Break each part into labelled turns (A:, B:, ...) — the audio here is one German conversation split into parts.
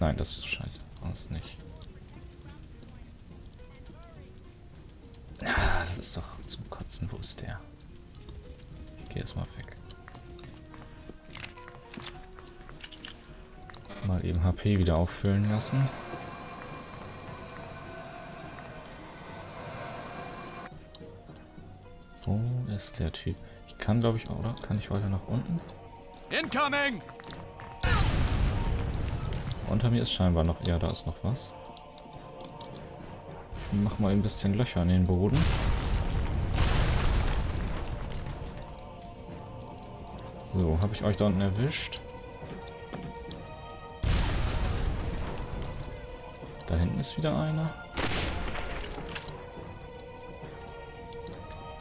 A: Nein, das ist scheiße. Das nicht. Ah, das ist doch zum Kotzen. Wo ist der? Ich gehe erstmal weg. Mal eben HP wieder auffüllen lassen. Wo ist der Typ? Ich kann, glaube ich, oder? Kann ich weiter nach unten? Incoming! Unter mir ist scheinbar noch... Ja, da ist noch was. Mach mal ein bisschen Löcher in den Boden. So, habe ich euch da unten erwischt? Da hinten ist wieder einer.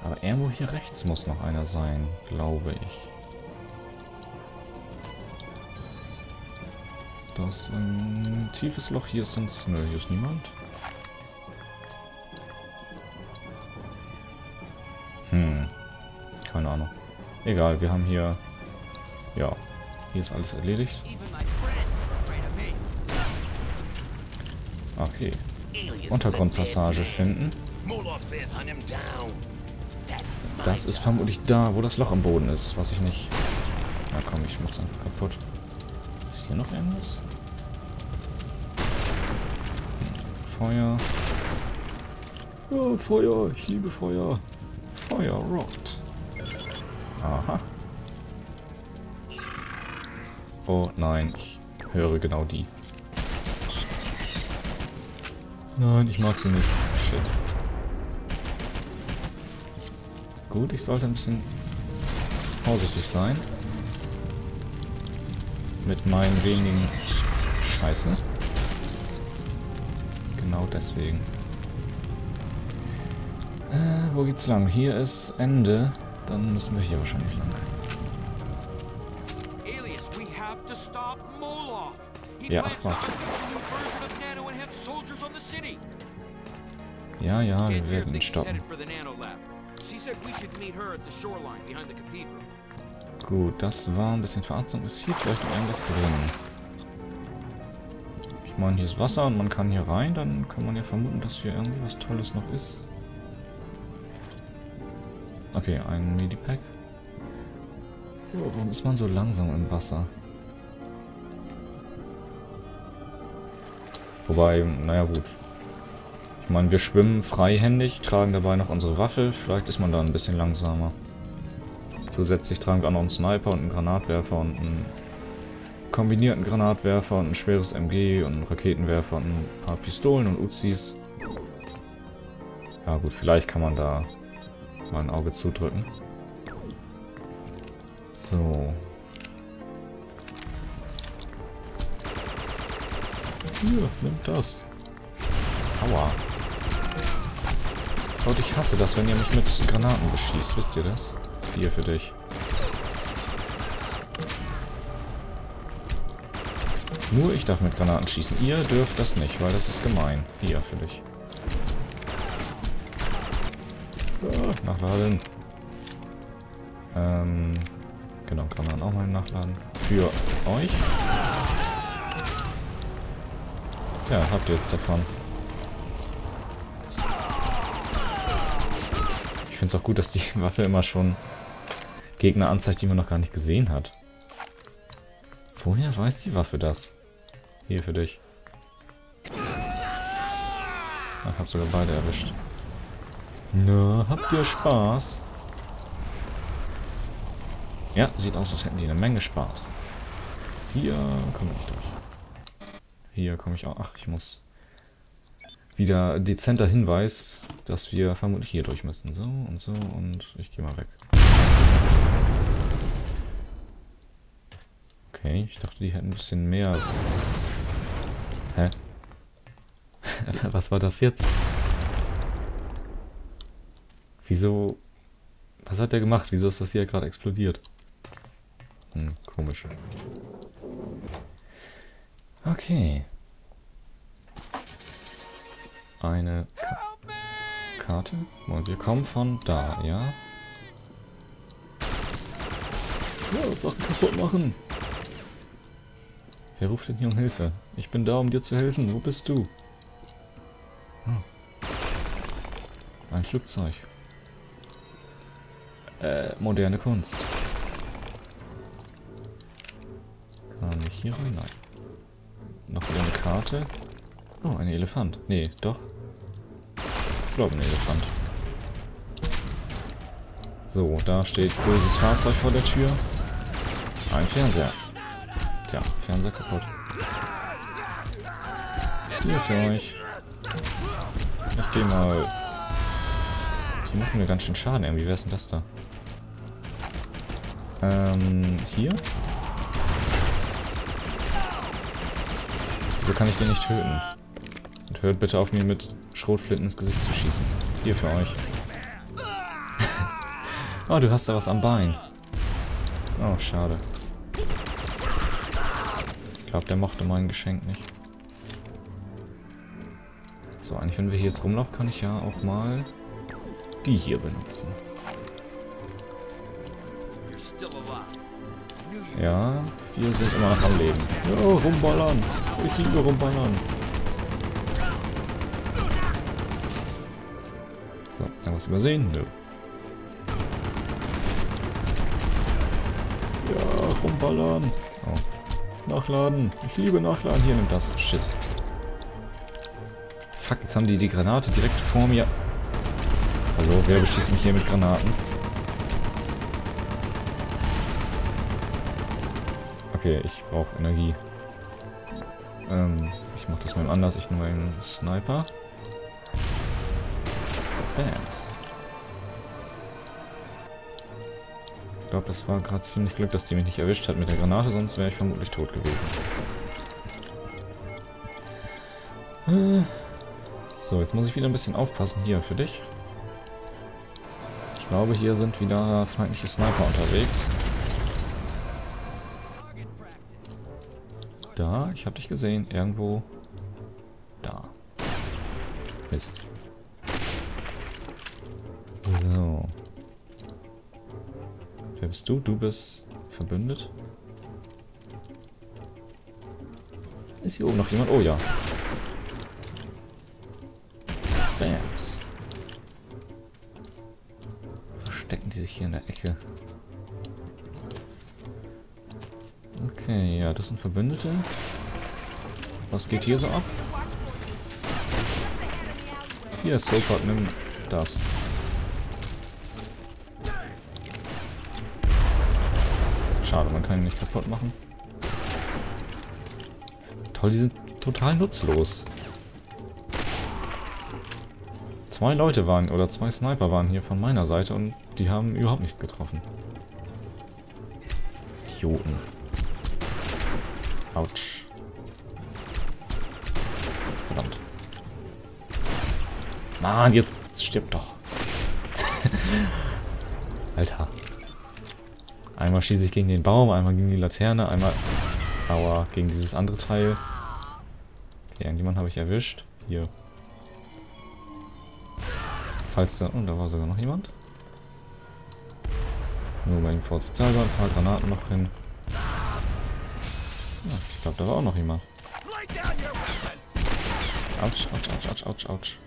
A: Aber irgendwo hier rechts muss noch einer sein, glaube ich. Da ist ein tiefes Loch. Hier ist sonst... Nö, hier ist niemand. Hm. Keine Ahnung. Egal, wir haben hier... Ja. Hier ist alles erledigt. Okay. Untergrundpassage finden. Das ist vermutlich da, wo das Loch am Boden ist, was ich nicht... Na komm, ich mach's einfach kaputt. Ist hier noch irgendwas? Feuer. Oh, Feuer. Ich liebe Feuer. Feuer rockt. Aha. Oh nein, ich höre genau die. Nein, ich mag sie nicht. Shit. Gut, ich sollte ein bisschen vorsichtig sein. Mit meinen wenigen Scheiße. Genau deswegen. Äh, wo geht's lang? Hier ist Ende. Dann müssen wir hier wahrscheinlich lang. Ja, ach was. Ja, ja, wir werden ihn stoppen. Gut, das war ein bisschen Verarztung. Ist hier vielleicht noch irgendwas drin? Ich meine, hier ist Wasser und man kann hier rein. Dann kann man ja vermuten, dass hier irgendwie was Tolles noch ist. Okay, ein Medipack. Oh, warum ist man so langsam im Wasser? Wobei, naja gut. Ich meine, wir schwimmen freihändig, tragen dabei noch unsere Waffe. Vielleicht ist man da ein bisschen langsamer. Zusätzlich tragen wir auch noch einen Sniper und einen Granatwerfer und einen kombinierten Granatwerfer und ein schweres MG und einen Raketenwerfer und ein paar Pistolen und Uzis. Ja gut, vielleicht kann man da mal ein Auge zudrücken. So. Hier, nimm das. Aua. Und ich hasse das, wenn ihr mich mit Granaten beschießt. Wisst ihr das? Hier für dich. Nur ich darf mit Granaten schießen. Ihr dürft das nicht, weil das ist gemein. Hier für dich. Nachladen. Ähm, genau, Granaten auch mal nachladen. Für euch. Ja, habt ihr jetzt davon. Ich finde es auch gut, dass die Waffe immer schon Gegner anzeigt, die man noch gar nicht gesehen hat. Woher weiß die Waffe das? Hier für dich. Ich hab sogar beide erwischt. Na, habt ihr Spaß? Ja, sieht aus, als hätten die eine Menge Spaß. Hier komme ich durch. Hier komme ich auch. Ach, ich muss wieder dezenter Hinweis, dass wir vermutlich hier durch müssen. So und so und ich gehe mal weg. Okay, ich dachte, die hätten ein bisschen mehr... Hä? Was war das jetzt? Wieso... Was hat der gemacht? Wieso ist das hier gerade explodiert? Hm, komisch. Okay. Eine Ka Karte. Und wir kommen von da, ja? Ja, Sachen kaputt machen. Wer ruft denn hier um Hilfe? Ich bin da, um dir zu helfen. Wo bist du? Hm. Ein Flugzeug. Äh, moderne Kunst. Kann ich hier rein? Nein. Noch wieder eine Karte. Oh, ein Elefant. Nee, doch. Ich glaube, ein Elefant. So, da steht böses Fahrzeug vor der Tür. Ein Fernseher. Tja, Fernseher kaputt. Hier für euch. Ich gehe mal... Die machen mir ganz schön Schaden irgendwie. Wer ist denn das da? Ähm, hier? Wieso kann ich den nicht töten? Und hört bitte auf, mir mit Schrotflinten ins Gesicht zu schießen. Hier für euch. oh, du hast da was am Bein. Oh, schade. Ich glaube, der mochte mein Geschenk nicht. So, eigentlich, wenn wir hier jetzt rumlaufen, kann ich ja auch mal die hier benutzen. Ja, wir sind immer noch am Leben. Ja, rumballern. Ich liebe rumballern. So, irgendwas übersehen? Nö. Ja, rumballern. Oh. Nachladen. Ich liebe Nachladen. Hier, nimm das. Shit. Fuck, jetzt haben die die Granate direkt vor mir. Hallo, wer beschießt mich hier mit Granaten? Okay, ich brauche Energie. Ähm, ich mache das mal anders. Ich nehme einen Sniper. Bams. Glaube, das war gerade ziemlich Glück, dass die mich nicht erwischt hat mit der Granate, sonst wäre ich vermutlich tot gewesen. Äh, so, jetzt muss ich wieder ein bisschen aufpassen hier für dich. Ich glaube, hier sind wieder feindliche Sniper unterwegs. Da, ich habe dich gesehen. Irgendwo. Da. Mist. So. Wer bist du? Du bist verbündet? Ist hier oben noch jemand? Oh ja. Bams. Verstecken die sich hier in der Ecke? Okay, ja, das sind Verbündete. Was geht hier so ab? Hier, Sopart, nimm das. Schade, man kann ihn nicht kaputt machen. Toll, die sind total nutzlos. Zwei Leute waren, oder zwei Sniper waren hier von meiner Seite und die haben überhaupt nichts getroffen. Idioten. Autsch. Verdammt. Mann, jetzt stirbt doch. Alter. Einmal schieße ich gegen den Baum, einmal gegen die Laterne, einmal... Aua, gegen dieses andere Teil. Okay, irgendjemand habe ich erwischt. Hier. Falls da... Oh, da war sogar noch jemand. Nur bei Vorsichtshalber ein paar Granaten noch hin. Ja, ich glaube, da war auch noch jemand. Autsch, autsch, autsch, autsch, autsch, autsch.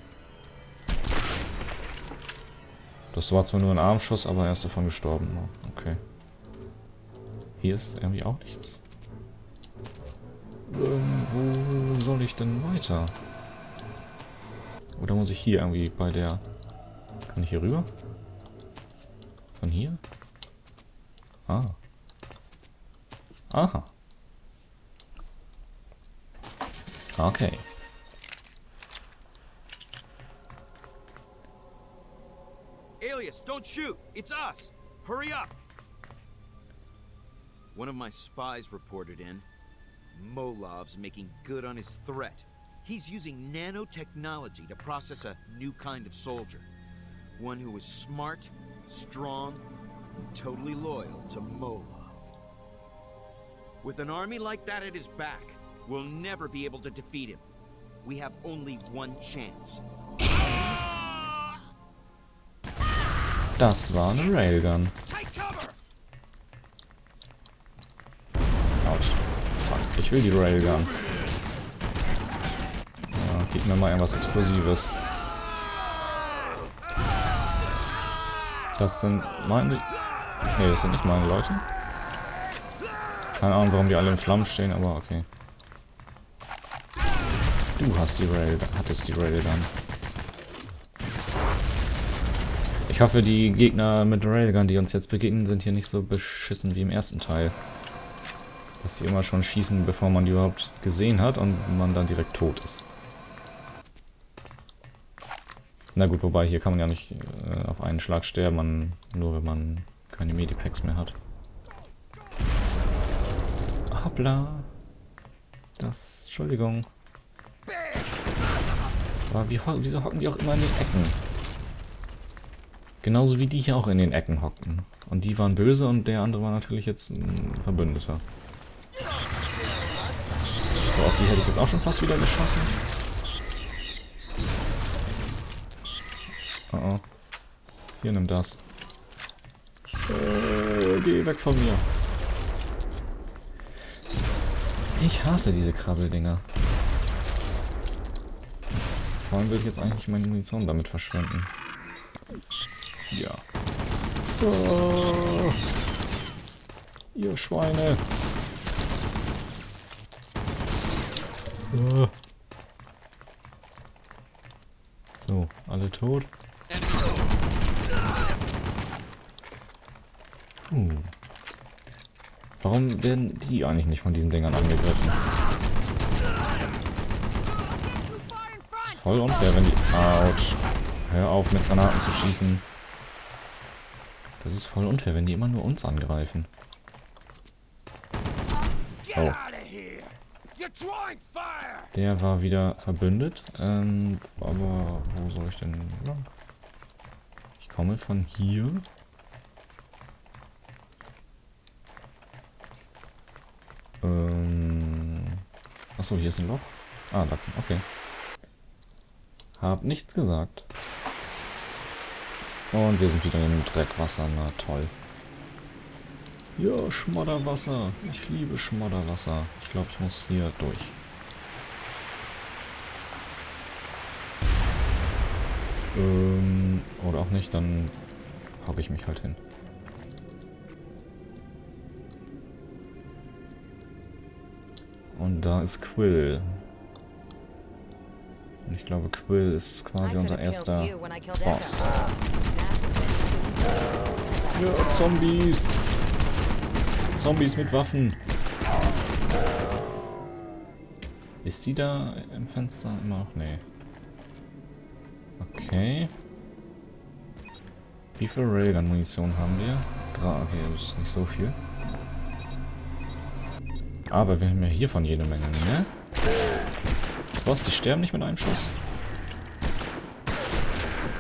A: Das war zwar nur ein Armschuss, aber er ist davon gestorben. Hier ist irgendwie auch nichts. Ähm, wo soll ich denn weiter? Oder muss ich hier irgendwie bei der... Kann ich hier rüber? Von hier? Ah. Aha. Okay.
B: Alias, don't shoot! It's us! Hurry up! One of my spies reported in. Molov's making good on his threat. He's using nanotechnology to process a new kind of soldier. One who is smart, strong, and totally loyal to Molov. With an army like that at his back, we'll never be able to defeat him. We have only one chance.
A: Das war eine Railgun. Ich will die Railgun. Ja, gib mir mal irgendwas Explosives. Das sind meine... Ne, das sind nicht meine Leute. Keine Ahnung, warum die alle in Flammen stehen, aber okay. Du hast die Rail, hattest die Railgun. Ich hoffe, die Gegner mit Railgun, die uns jetzt begegnen, sind hier nicht so beschissen wie im ersten Teil. Dass die immer schon schießen, bevor man die überhaupt gesehen hat und man dann direkt tot ist. Na gut, wobei hier kann man ja nicht äh, auf einen Schlag sterben, man, nur wenn man keine Medipacks mehr hat. Hoppla. Das, Entschuldigung. Aber wie, wieso hocken die auch immer in den Ecken? Genauso wie die hier auch in den Ecken hockten. Und die waren böse und der andere war natürlich jetzt ein Verbündeter. Auf die hätte ich jetzt auch schon fast wieder geschossen. Oh oh. Hier, nimm das. Äh, geh weg von mir. Ich hasse diese Krabbeldinger. Vor allem will ich jetzt eigentlich meine Munition damit verschwenden. Ja. Oh. Ihr Schweine. Oh. So, alle tot. Puh. Warum werden die eigentlich nicht von diesen Dingern angegriffen? Ist voll unfair, wenn die... Autsch. Hör auf, mit Granaten zu schießen. Das ist voll unfair, wenn die immer nur uns angreifen. Oh. Der war wieder verbündet. Ähm, aber wo soll ich denn lang? Ich komme von hier. Ähm. Achso, hier ist ein Loch. Ah, da. Okay. Hab nichts gesagt. Und wir sind wieder im Dreckwasser. Na toll. Ja, Schmodderwasser. Ich liebe Schmodderwasser. Ich glaube, ich muss hier durch. Ähm, oder auch nicht, dann hocke ich mich halt hin. Und da ist Quill. Und ich glaube, Quill ist quasi unser erster Boss. Ja, Zombies! Zombies mit Waffen! Ist sie da im Fenster immer noch? Nee. Okay. Wie viel Railgun-Munition haben wir? Drei, okay, das ist nicht so viel. Aber wir haben ja hiervon jede Menge, ne? Was, die sterben nicht mit einem Schuss?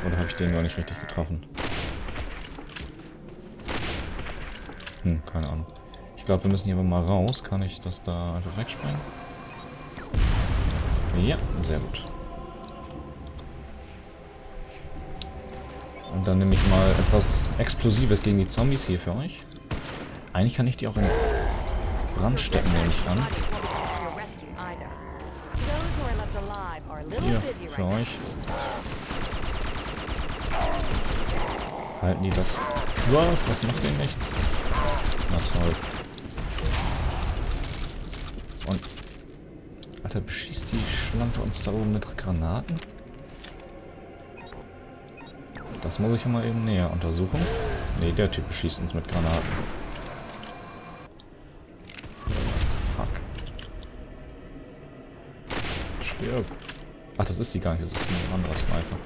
A: Oder habe ich den gar nicht richtig getroffen? Hm, keine Ahnung. Ich glaube, wir müssen hier aber mal raus. Kann ich das da einfach wegsprengen? Ja, sehr gut. Und dann nehme ich mal etwas Explosives gegen die Zombies hier für euch. Eigentlich kann ich die auch in Brand stecken, nehme ich an. Hier, für euch. Halten die das... Was? Das macht denen nichts. Na toll. Und... Alter, beschießt die Schlampe uns da oben mit Granaten? Das muss ich mal eben näher untersuchen. Ne, der Typ beschießt uns mit Granaten. Fuck. Stirb. Ach, das ist sie gar nicht. Das ist ein anderer Sniper.